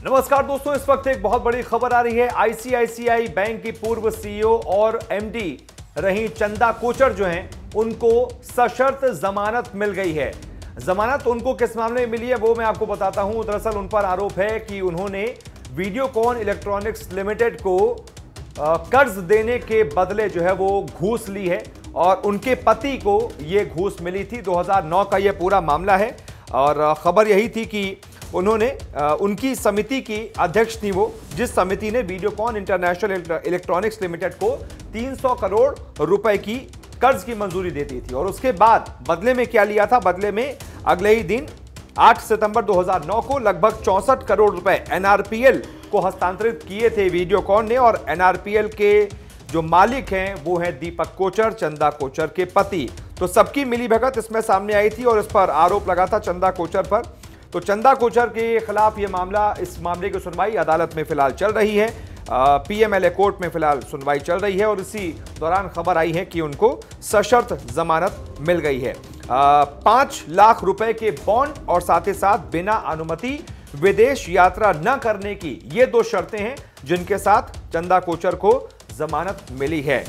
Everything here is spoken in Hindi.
नमस्कार दोस्तों, इस वक्त एक बहुत बड़ी खबर आ रही है। आईसीआईसीआई बैंक की पूर्व सीईओ और एमडी रही चंदा कोचर जो हैं, उनको सशर्त जमानत मिल गई है। जमानत उनको किस मामले में मिली है वो मैं आपको बताता हूँ। दरअसल उन पर आरोप है कि उन्होंने वीडियोकॉन इलेक्ट्रॉनिक्स लिमिटेड को कर्ज देने के बदले जो है वो घूस ली है और उनके पति को ये घूस मिली थी। 2009 का ये पूरा मामला है और खबर यही थी कि उन्होंने उनकी समिति की अध्यक्ष थी वो, जिस समिति ने वीडियोकॉन इंटरनेशनल इलेक्ट्रॉनिक्स लिमिटेड को 300 करोड़ रुपए की कर्ज की मंजूरी दे दी थी। और उसके बाद बदले में क्या लिया था? बदले में अगले ही दिन 8 सितंबर 2009 को लगभग चौसठ करोड़ रुपए एनआरपीएल को हस्तांतरित किए थे वीडियोकॉन ने, और एनआरपीएल के जो मालिक हैं, वो हैं दीपक कोचर, चंदा कोचर के पति। तो सबकी मिली भगत इसमें सामने आई थी, और इस पर आरोप लगा था चंदा कोचर पर। तो चंदा कोचर के खिलाफ ये मामला, इस मामले की सुनवाई अदालत में फ़िलहाल चल रही है। पीएमएलए कोर्ट में फ़िलहाल सुनवाई चल रही है और इसी दौरान खबर आई है कि उनको सशर्त जमानत मिल गई है। पाँच लाख रुपए के बॉन्ड और साथ ही साथ बिना अनुमति विदेश यात्रा न करने की ये दो शर्तें हैं जिनके साथ चंदा कोचर को जमानत मिली है।